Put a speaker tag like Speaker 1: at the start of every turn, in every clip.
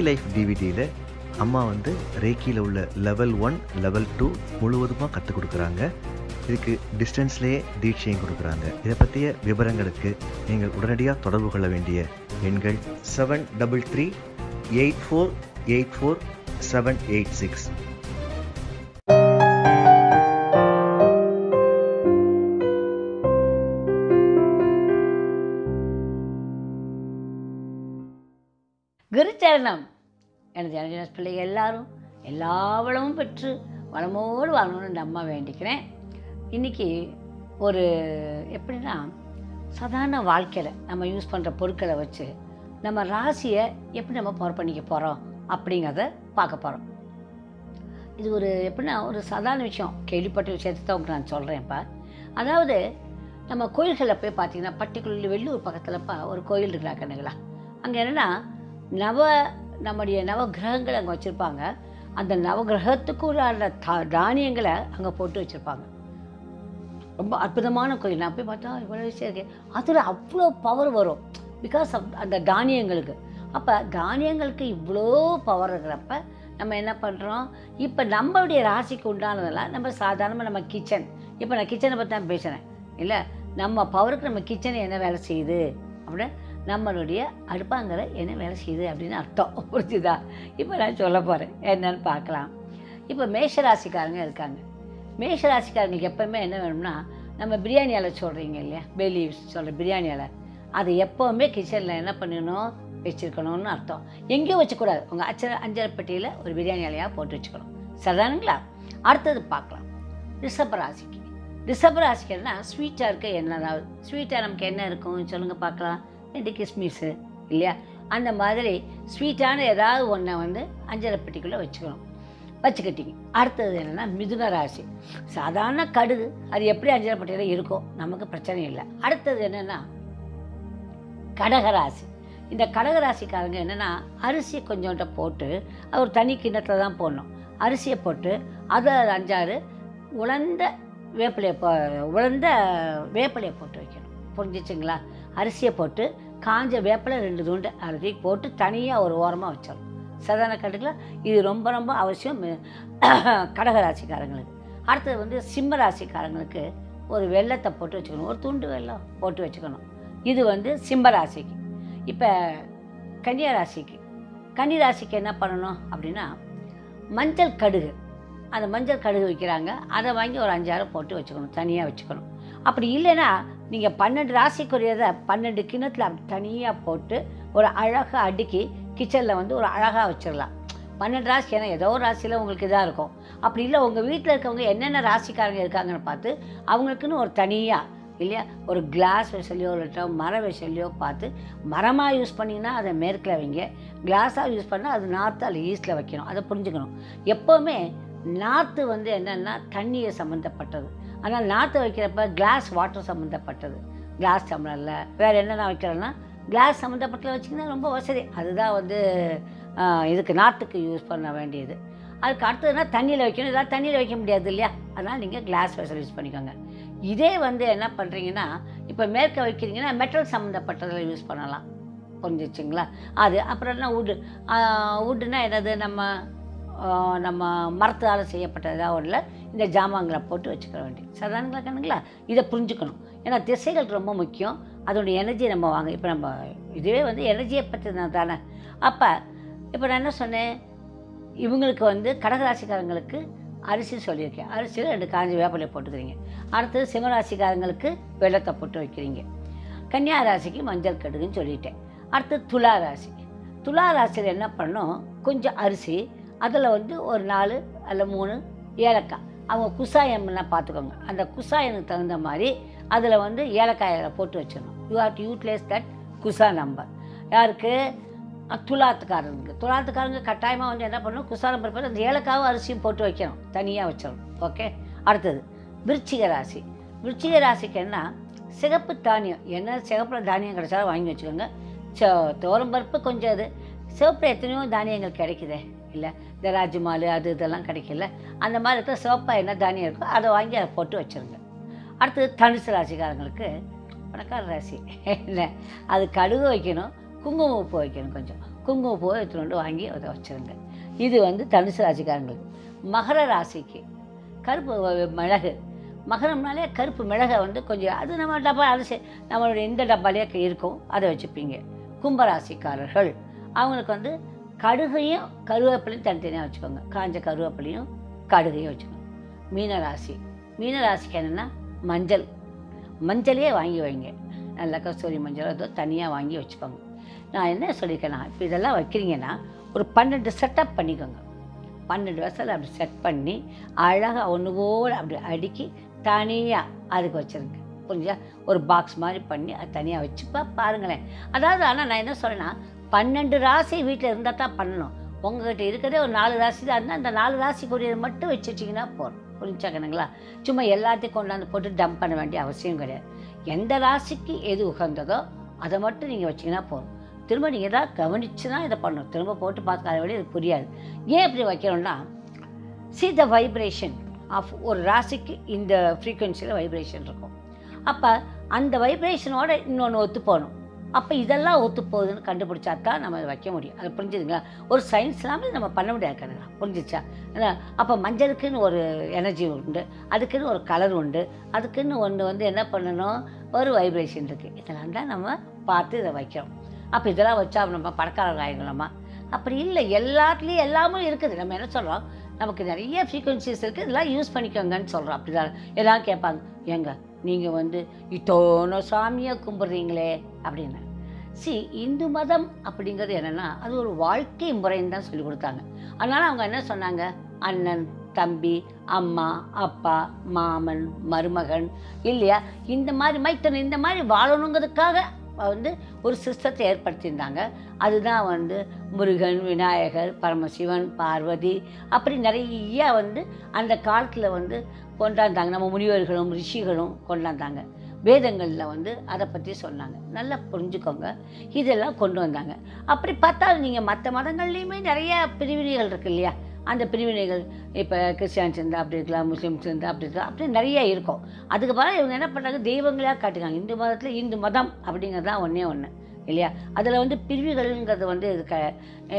Speaker 1: ரேக்கி life டிவிடியில் அம்மா வந்து ரேக்கியில் உள்ள லெவல் ஒன் லெவல் டூ முழுவதுமாக கற்றுக் கொடுக்குறாங்க. இதுக்கு டிஸ்டன்ஸ்லேயே தீட்சையும் கொடுக்குறாங்க. இதை பற்றிய விவரங்களுக்கு நீங்கள் உடனடியாக தொடர்பு கொள்ள வேண்டிய எண்கள் seven double three eight four eight four seven eight six
Speaker 2: குருச்சரணம் எனது ஜனஜனஸ் பிள்ளைகள் எல்லாரும் எல்லா வளமும் பெற்று வளமோடு வாழணும்னு இந்த அம்மா வேண்டிக்கிறேன். இன்றைக்கி ஒரு எப்படின்னா சாதாரண வாழ்க்கையில் நம்ம யூஸ் பண்ணுற பொருட்களை வச்சு நம்ம ராசியை எப்படி நம்ம பவர் பண்ணிக்க போகிறோம் அப்படிங்கிறத பார்க்க போகிறோம் இது ஒரு எப்படின்னா ஒரு சாதாரண விஷயம். கேள்விப்பட்ட விஷயத்தை தான் உங்களுக்கு நான் சொல்கிறேன் இப்போ. அதாவது நம்ம கோயில்களில் போய் பார்த்தீங்கன்னா பர்டிகுலர்லி வெள்ளூர் பக்கத்தில்ப்பா ஒரு கோயில் இருக்கிறா கண்ணுங்களா? அங்கே என்னென்னா நவ நம்முடைய நவ அங்கே வச்சுருப்பாங்க. அந்த நவகிரகத்துக்குள்ள தா தானியங்களை அங்கே போட்டு வச்சுருப்பாங்க. ரொம்ப அற்புதமான கோயில். நான் போய் பார்த்தா இவ்வளோ விஷயம் இருக்கு. அதில் அவ்வளோ பவர் வரும். பிகாஸ் ஆஃப் அந்த தானியங்களுக்கு. அப்போ தானியங்களுக்கு இவ்வளோ பவர் இருக்கிறப்ப நம்ம என்ன பண்ணுறோம் இப்போ நம்மளுடைய ராசிக்கு உண்டானதெல்லாம் நம்ம சாதாரணமாக நம்ம கிச்சன் இப்போ நான் கிச்சனை பற்றி தான் பேசுகிறேன் இல்லை நம்ம பவருக்கு நம்ம கிச்சன் என்ன வேலை செய்யுது? அப்படின்னு நம்மளுடைய அடுப்பாங்கிற என்ன வேலை செய்யுது அப்படின்னு அர்த்தம். புரிஞ்சுதா? இப்போ நான் சொல்ல போகிறேன் என்னன்னு பார்க்கலாம். இப்போ மேஷராசிக்காரங்க இருக்காங்க. மேஷராசிக்காரங்களுக்கு எப்போவுமே என்ன வேணும்னா நம்ம பிரியாணி இலை சொல்கிறீங்க இல்லையா? பெலி சொல்கிற பிரியாணி இலை. அதை எப்போவுமே கிச்சனில் என்ன பண்ணணும்? வச்சுருக்கணும்னு அர்த்தம். எங்கேயும் வச்சுக்கூடாது. உங்கள் அச்சர அஞ்சரை பெட்டியில் ஒரு பிரியாணி இலையாக போட்டு வச்சுக்கணும். சரிதானுங்களா? அடுத்தது பார்க்கலாம். ரிஷப ராசிக்கு. ரிஷப ராசிக்குன்னா ஸ்வீட்டாக இருக்க என்னதாவது ஸ்வீட்டாக நமக்கு என்ன இருக்கும்? சொல்லுங்கள் பார்க்கலாம். ரெண்டு கிஸ்மிஸு இல்லையா? அந்த மாதிரி ஸ்வீட்டான ஏதாவது ஒன்றை வந்து அஞ்சரை பெட்டிக்குள்ளே வச்சுக்கணும். வச்சுக்கிட்டீங்க. அடுத்தது என்னென்னா மிதுன ராசி. சாதாரண கடுகு. அது எப்படி அஞ்சரை பெட்டியில் இருக்கும் நமக்கு பிரச்சனை இல்லை. அடுத்தது என்னென்னா கடகராசி இந்த கடகராசிக்காரங்க என்னென்னா அரிசி கொஞ்சோண்ட போட்டு அவர் ஒரு தனி கிண்ணத்தில் தான் போடணும். அரிசியை போட்டு அதை அஞ்சாறு உலர்ந்த வேப்பிலையை போ உலர்ந்த வேப்பிலையை போட்டு வைக்கணும். புரிஞ்சிச்சுங்களா? அரிசியை போட்டு காஞ்ச வேப்பிலை ரெண்டு துண்டு அரிசி போட்டு தனியாக ஒரு ஓரமாக வச்சிடணும். சாதாரண கடுகுல இது ரொம்ப ரொம்ப அவசியம். கடகராசிக்காரங்களுக்கு. அடுத்தது வந்து சிம்ம ராசிக்காரங்களுக்கு ஒரு வெள்ளத்தை போட்டு வச்சுக்கணும். ஒரு துண்டு வெள்ளம் போட்டு வச்சுக்கணும். இது வந்து சிம்ம ராசிக்கு இப்போ கன்னியா ராசிக்கு கன்னி ராசிக்கு என்ன பண்ணணும் அப்படின்னா மஞ்சள் கடுகு. அந்த மஞ்சள் கடுகு வைக்கிறாங்க. அதை வாங்கி ஒரு அஞ்சாறு போட்டு வச்சுக்கணும். தனியாக வச்சுக்கணும். அப்படி இல்லைன்னா நீங்கள் பன்னெண்டு ராசிக்குரியதை பன்னெண்டு கிணத்துல தனியாக போட்டு ஒரு அழகாக அடுக்கி கிச்சனில் வந்து ஒரு அழகாக வச்சிடலாம். பன்னெண்டு ராசி ஏன்னா ஏதோ ஒரு ராசியில் உங்களுக்கு இதாக இருக்கும். அப்படி இல்லை உங்கள் வீட்டில் இருக்கவங்க என்னென்ன ராசிக்காரங்க இருக்காங்கன்னு பார்த்து அவங்களுக்குன்னு ஒரு தனியாக இல்லையா ஒரு கிளாஸ் வெசலையோ இல்லாட்டோ மர வெசலையோ பார்த்து மரமாக யூஸ் பண்ணிங்கன்னா அதை மேற்கில் வைங்க. கிளாஸாக யூஸ் பண்ணால் அது நார்த்து அல்ல ஈஸ்டில் வைக்கணும். அதை புரிஞ்சுக்கணும். எப்போவுமே நார்த்து வந்து என்னென்னா தண்ணியை சம்மந்தப்பட்டது ஆனால் நாற்று வைக்கிறப்ப கிளாஸ் வாட்டர் சம்மந்தப்பட்டது. கிளாஸ் டம்ளரில் வேறு என்னென்ன வைக்கிறோன்னா கிளாஸ் சம்மந்தப்பட்டதில் வச்சிங்கன்னா ரொம்ப வசதி. அதுதான் வந்து இதுக்கு நாற்றுக்கு யூஸ் பண்ண வேண்டியது. அதுக்கு அடுத்ததுனா தண்ணியில் வைக்கணும். இதெல்லாம் தண்ணியில் வைக்க முடியாது இல்லையா? அதனால் நீங்கள் கிளாஸ் வெசல் யூஸ் பண்ணிக்கோங்க. இதே வந்து என்ன பண்ணுறீங்கன்னா இப்போ மேற்க வைக்கிறீங்கன்னா மெட்டல் சம்மந்தப்பட்டதில் யூஸ் பண்ணலாம். புரிஞ்சிச்சுங்களா? அது. அப்புறம் என்ன? உட்டு உட்டுனா என்னது? நம்ம நம்ம மரத்தால் செய்யப்பட்ட ஏதாவது இந்த ஜாமான்களை போட்டு வச்சுக்க வேண்டியது. சாதாரணங்களா கண்ணுங்களா இதை புரிஞ்சுக்கணும். ஏன்னா திசைகள் ரொம்ப முக்கியம். அதோடைய எனர்ஜி நம்ம வாங்க இப்போ நம்ம இதுவே வந்து எனர்ஜியை பற்றி தானே. அப்போ இப்போ நான் என்ன சொன்னேன்? இவங்களுக்கு வந்து கடகராசிக்காரங்களுக்கு அரிசி சொல்லியிருக்கேன். அரிசியில் ரெண்டு காஞ்சி வேப்பிலை போட்டுக்கிறீங்க அடுத்தது சிம்மராசிக்காரங்களுக்கு வெள்ளத்தை போட்டு வைக்கிறீங்க. கன்னியா ராசிக்கு மஞ்சள் கடுகுன்னு சொல்லிட்டேன். அடுத்து துலா ராசி. துலா ராசியில் என்ன பண்ணோம் கொஞ்சம் அரிசி அதில் வந்து ஒரு நாலு அல்ல மூணு ஏலக்காய். அவங்க குசாயம்னா பார்த்துக்கோங்க அந்த குசாயனுக்கு தகுந்த மாதிரி அதில் வந்து ஏலக்காயில் போட்டு வச்சிடணும். You have to utilise that Kusha number யாருக்கு? அஹ், துலாத்துக்காரங்க கட்டாயமாக வந்து என்ன பண்ணணும்? குசா நம்பர் போட்டு அந்த ஏலக்காவும் அரிசியும் போட்டு வைக்கணும். தனியாக வச்சிடணும். ஓகே அடுத்தது விருச்சிக ராசி. விருச்சிக ராசிக்கு என்ன? சிகப்பு தானியம். என்ன? சிகப்பில் தானியம் கிடைச்சாலும் வாங்கி வச்சுக்கோங்க. ச- துவரம்பருப்பு கொஞ்சம் அது சிவப்பில் எத்தனையோ தானியங்கள் கிடைக்குதே. இல்லை இந்த ராஜ்மால் அது இதெல்லாம் கிடைக்கல. அந்த மாதிரி இருக்கிற சிவப்பாக என்ன தானியம் இருக்கோ அதை வாங்கி அதை போட்டு வச்சுருங்க. அடுத்தது தனுசு ராசிக்காரங்களுக்கு பணக்கார ராசி. என்ன? அது கடுகு வைக்கணும் குங்குமம் உப்பு வைக்கணும் கொஞ்சம். குங்குமப்பூவை எடுத்துகிட்டு வந்து வாங்கி அதை வச்சுருங்க. இது வந்து தனுசு ராசிக்காரங்களுக்கு. மகர ராசிக்கு கருப்பு மிளகு. மகரம்னாலே கருப்பு மிளகை வந்து கொஞ்சம் அது நம்ம டப்பா அது நம்மளுடைய இந்த டப்பாலேயே இருக்கும். அதை வச்சுப்பீங்க. கும்பராசிக்காரர்கள். அவங்களுக்கு வந்து கடுகையும் கருவேப்பிலையும் தனித்தனியாக வச்சுக்கோங்க. காஞ்ச கருவேப்பிலையும் கடுகையும் வச்சுக்கோங்க. மீனராசி. மீனராசிக்கு என்னென்னா மஞ்சள். மஞ்சளையே வாங்கி வைங்க. நல்ல கஸ்தூரி மஞ்சள் ஏதோ தனியாக வாங்கி வச்சுக்கோங்க. நான் என்ன சொல்லியிருக்கேன்னா இப்போ இதெல்லாம் வைக்கிறீங்கன்னா ஒரு பன்னெண்டு செட்டப் பண்ணிக்கோங்க. பன்னெண்டு வருஷத்தில் அப்படி செட் பண்ணி அழகாக ஒன்று கூட அப்படி அடுக்கி தனியாக அதுக்கு வச்சுருங்க. புரிஞ்சா ஒரு பாக்ஸ் மாதிரி பண்ணி அது தனியாக வச்சுப்பா பாருங்களேன். அதாவது ஆனால் நான் என்ன சொல்றேன்னா பன்னெண்டு ராசி வீட்டில் இருந்தால் தான் பண்ணணும். உங்ககிட்ட இருக்கிறதே ஒரு நாலு ராசி தான் இருந்தால் அந்த நாலு ராசிக்குரியது மட்டும் வச்சுட்டிங்கன்னா போதும். புரிஞ்சாக்கணுங்களா சும்மா எல்லாத்தையும் கொண்டாந்து போட்டு டம்ப் பண்ண வேண்டிய அவசியம் கிடையாது. எந்த ராசிக்கு எது உகந்ததோ அதை மட்டும் நீங்கள் வச்சிங்கன்னா போதும். திரும்ப நீங்கள் எதாவது கவனிச்சு தான் இதை பண்ணணும். திரும்ப போட்டு பார்க்காத வழி இது புரியாது. ஏன் இப்படி வைக்கணும்னா சி த வைப்ரேஷன் ஆஃப் ஒரு ராசிக்கு இந்த ஃப்ரீக்குவென்சியில் வைப்ரேஷன் இருக்கும். அப்போ அந்த வைப்ரேஷனோட இன்னொன்று ஒத்து போகணும். அப்போ இதெல்லாம் ஒத்து போகுதுன்னு கண்டுபிடிச்சா தான் நம்ம அதை வைக்க முடியும். அது புரிஞ்சுதுங்களா? ஒரு சயின்ஸ் இல்லாமல் நம்ம பண்ண முடியாது கணுங்களா புரிஞ்சிச்சா? அப்போ மஞ்சளுக்குன்னு ஒரு எனர்ஜி உண்டு அதுக்குன்னு ஒரு கலர் உண்டு அதுக்குன்னு ஒன்று வந்து என்ன பண்ணணும்? ஒரு வைப்ரேஷன் இருக்குது இதெல்லாம் தான் நம்ம பார்த்து இதை வைக்கிறோம். அப்போ இதெல்லாம் வச்சா நம்ம பணக்காரர் ஆகிடலாமா அப்படி இல்லை. எல்லாத்துலேயும் எல்லாமே இருக்குது. நம்ம என்ன சொல்கிறோம் நமக்கு நிறைய ஃப்ரீக்குவென்சிஸ் இருக்குது இதெல்லாம் யூஸ் பண்ணிக்கோங்கன்னு சொல்கிறோம் அப்படிதான். எல்லாம் கேட்பாங்க ஏங்க நீங்கள் வந்து இத்தோனோ சாமியை கும்பிட்றீங்களே அப்படின்னு. சி இந்து மதம் அப்படிங்கிறது என்னென்னா அது ஒரு வாழ்க்கை முறைன்னு தான் சொல்லி கொடுத்தாங்க. அதனால் அவங்க என்ன சொன்னாங்க? அண்ணன் தம்பி அம்மா அப்பா மாமன் மருமகன் இல்லையா? இந்த மாதிரி மைத்தன் இந்த மாதிரி வாழணுங்கிறதுக்காக வந்து ஒரு சிஸ்டத்தை ஏற்படுத்தியிருந்தாங்க. அதுதான் வந்து முருகன் விநாயகர் பரமசிவன் பார்வதி அப்படி நிறைய வந்து அந்த காலத்தில் வந்து கொண்டாந்தாங்க. நம்ம முனிவர்களும் ரிஷிகளும் கொண்டாந்தாங்க. வேதங்களில் வந்து அதை பற்றி சொன்னாங்க. நல்லா புரிஞ்சுக்கோங்க. இதெல்லாம் கொண்டு வந்தாங்க. அப்படி பார்த்தா நீங்கள் மற்ற மதங்கள்லேயுமே நிறைய பிரிவினைகள் இருக்கு இல்லையா? அந்த பிரிவினைகள் இப்போ கிறிஸ்டியான்ஸ் இருந்தால் அப்படி இருக்கலாம் முஸ்லீம்ஸ் இருந்தால் அப்படி இருக்கலாம் அப்படி நிறைய இருக்கும். அதுக்கு பிறகு இவங்க என்ன பண்ணுறாங்க தெய்வங்களாக காட்டுக்காங்க இந்து மதத்தில் இந்து மதம் அப்படிங்கிறது தான் ஒன்றே ஒன்று இல்லையா? அதில் வந்து பிரிவுகள்ங்கிறது வந்து இது க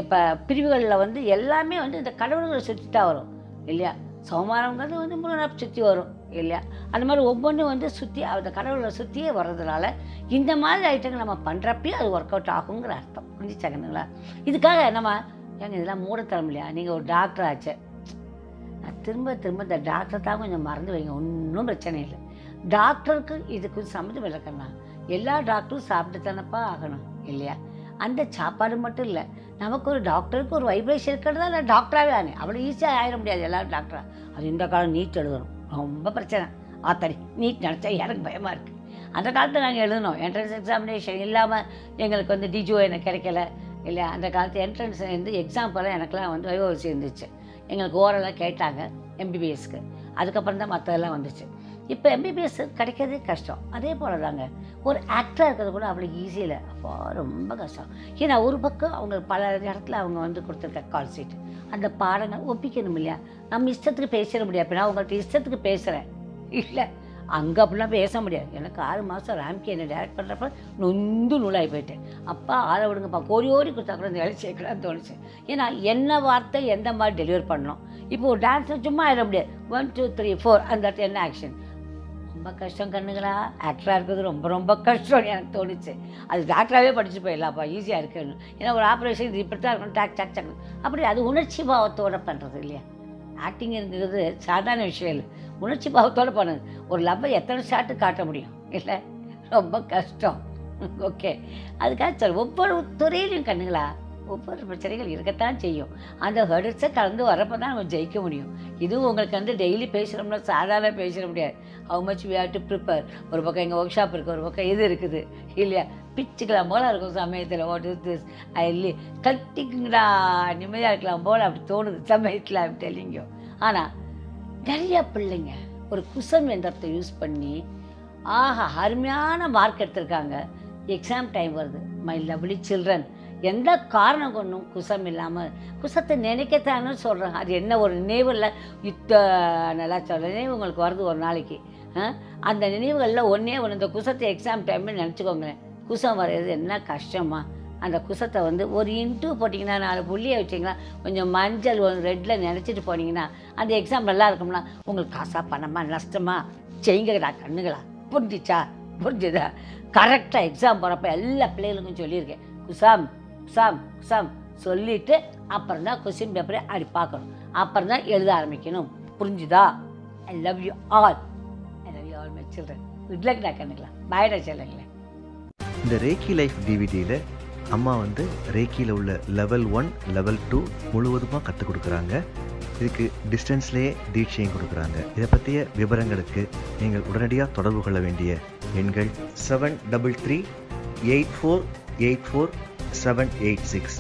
Speaker 2: இப்போ பிரிவுகளில் வந்து எல்லாமே வந்து இந்த கடவுள்களை சுற்றி தான் வரும் இல்லையா? சோமாரங்கிறது வந்து முருகனை சுற்றி வரும் இல்லையா? அந்த மாதிரி ஒவ்வொன்றும் வந்து சுற்றி அந்த கடவுளை சுற்றியே வர்றதுனால இந்த மாதிரி ஐட்டங்கள் நம்ம பண்ணுறப்பயே அது ஒர்க் அவுட் ஆகுங்கிற அர்த்தம். புரிஞ்சுச்சாங்கங்களா இதுக்காக நம்ம ஏங்க இதெல்லாம் மூடத்தரம் இல்லையா? நீங்கள் ஒரு டாக்டர் ஆச்சு. நான் திரும்ப திரும்ப இந்த டாக்டரை தான் கொஞ்சம் மறந்து வைங்க. ஒன்றும் பிரச்சனை இல்லை. டாக்டருக்கு இதுக்கு சம்மந்தம் இல்லைக்கண்ணா எல்லா டாக்டரும் சாப்பிட்டு தானப்பா ஆகணும் இல்லையா? அந்த சாப்பாடு மட்டும் இல்லை. நமக்கு ஒரு டாக்டருக்கு ஒரு வைப்ரேஷன் இருக்கிறது தான் நான் டாக்டராகவே ஆனேன் அவ்வளோ ஈஸியாக ஆயிட முடியாது எல்லாரும் டாக்டராக அது இந்த காலம் நீட் எழுதணும். ரொம்ப பிரச்சனை. ஆத்தாடி நீட் நினச்சா எனக்கு பயமாக இருக்குது அந்த காலத்தில் நாங்கள் எழுதணும். என்ட்ரன்ஸ் எக்ஸாமினேஷன் இல்லாமல் எங்களுக்கு வந்து டிஜிஓ எனக்கு கிடைக்கல? இல்லை அந்த காலத்து என்ட்ரன்ஸ் வந்து எக்ஸாம்பிளாக எனக்குலாம் வந்து வைஓசி இருந்துச்சு. எங்களுக்கு ஓரலாக கேட்டாங்க எம்பிபிஎஸ்க்கு அதுக்கப்புறம் தான் மற்றதெல்லாம் வந்துச்சு. இப்போ எம்பிபிஎஸ் கிடைக்கிறதே கஷ்டம். அதே போல் தாங்க ஒரு ஆக்டராக இருக்கிறது கூட அவ்வளோ ஈஸி இல்லை. அப்போ ரொம்ப கஷ்டம். ஏன்னா ஒரு பக்கம் அவங்க பல இடத்துல அவங்க வந்து கொடுத்துருக்க கால் சீட் அந்த பாடங்கள் ஒப்பிக்கணும் இல்லையா? நம்ம இஷ்டத்துக்கு பேசிட முடியாது. அப்படின்னா அவங்கள்ட்ட இஷ்டத்துக்கு பேசுகிறேன் இல்லை. அங்கே அப்படிலாம் பேச முடியாது. எனக்கு ஆறு மாதம் ராம்கி என்னை டேரக்ட் பண்ணுறப்ப நொந்து நூலாகி போயிட்டேன். அப்பா ஆளை விடுங்கப்பா கோரி ஓரி கொடுத்தா கூட இந்த வேலை சேர்க்கலாம்னு தோணுச்சு. ஏன்னா என்ன வார்த்தை எந்த மாதிரி டெலிவர் பண்ணணும். இப்போ ஒரு டான்ஸர் சும்மா ஆயிட முடியாது. ஒன் டூ த்ரீ ஃபோர் அந்த இடத்துல என்ன ஆக்ஷன் ரொம்ப கஷ்டம் கண்ணுங்களா? ஆக்டராக இருக்கிறது ரொம்ப ரொம்ப கஷ்டம் எனக்கு தோணுச்சு. அது டாக்டராகவே படிச்சு போயிடலாம்ப்பா ஈஸியாக இருக்குன்னு. ஏன்னா ஒரு ஆப்ரேஷன் இது இப்படி தான் இருக்கணும் டாக் டாக் டாக் அப்படி அது உணர்ச்சி பாவத்தோடு பண்ணுறது இல்லையா? ஆக்டிங்கிறது சாதாரண விஷயம் இல்லை. உணர்ச்சி பாவத்தோடு போனது. ஒரு லவ்வை எத்தனை ஷாட்டு காட்ட முடியும்? இல்லை? ரொம்ப கஷ்டம். ஓகே அதுக்காக சொல் ஒவ்வொரு துறையிலையும் கண்ணுங்களா ஒவ்வொரு பிரச்சனைகள் இருக்கத்தான் செய்யும். அந்த ஹெர்ட்ஸை கலந்து வரப்போ தான் நம்ம ஜெயிக்க முடியும். இதுவும் உங்களுக்கு வந்து டெய்லி பேசுகிறோம்னா சாதாரண பேசிட முடியாது. How much we have to prepare ஒரு பக்கம் எங்கள் ஒர்க் ஷாப் இருக்குது ஒரு பக்கம் இது இருக்குது. இல்லையா? பிச்சுக்கலாம் போல இருக்கும் சமயத்தில். வாட் இஸ் திஸ் ஐ லி கட்டிக்குங்கடா நிம்மதியாக இருக்கலாம் போல் அப்படி தோணுது சமயத்தில் அப்படி தெளிங்க ஆனால் நிறைய பிள்ளைங்க ஒரு குசம் எந்திரத்தை யூஸ் பண்ணி ஆஹா அருமையான மார்க் எடுத்திருக்காங்க. எக்ஸாம் டைம் வருது. மை லவ்லி சில்ட்ரன் எந்த காரணம் கொண்டும் குசம் இல்லாமல் குசத்தை நினைக்கத்தானு சொல்கிறேன் அது என்ன ஒரு நினைவில் இத்த நல்லா சொல்ல நினைவு உங்களுக்கு வருது ஒரு நாளைக்கு. ஆ? அந்த நினைவுகளில் ஒன்றே ஒன்று இந்த குசத்தை எக்ஸாம் டைம்னு நினச்சிக்கோங்களேன். குசம் வரைகிறது என்ன கஷ்டமா? அந்த குசத்தை வந்து ஒரு இன்ட்டு போட்டிங்கன்னா நாலு புள்ளியை வச்சிங்கன்னா கொஞ்சம் மஞ்சள் ஒரு ரெட்டில் நினச்சிட்டு போனீங்கன்னா அந்த எக்ஸாம் நல்லா இருக்கும்னா உங்களுக்கு காசா பணமா நஷ்டமா? செய்யுங்கடா கண்ணுகளா. புரிஞ்சிச்சா? புரிஞ்சுதா? கரெக்டாக எக்ஸாம் போகிறப்ப எல்லா பிள்ளைகளுக்கும் சொல்லியிருக்கேன். குசாம் குசாம் குசாம். சொல்லிவிட்டு அப்புறம் தான் கொஸ்டின் பேப்பரை அப்படி பார்க்கணும். அப்புறம் தான் எழுத ஆரம்பிக்கணும். புரிஞ்சுதா? I love you all I love you all my children good luck நான் கண்ணுக்கலாம் பாய்டா செல்லுங்களேன்
Speaker 1: இந்த ரேக்கி லைஃப் டிவிடியில் அம்மா வந்து ரேக்கியில் உள்ள லெவல் ஒன் லெவல் டூ முழுவதுமாக கற்றுக் கொடுக்குறாங்க. இதுக்கு டிஸ்டன்ஸ்லேயே தீட்சையும் கொடுக்குறாங்க. இதை பற்றிய விவரங்களுக்கு நீங்கள் உடனடியாக தொடர்பு கொள்ள வேண்டிய எண்கள் seven double three eight four eight four seven eight six